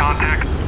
contact.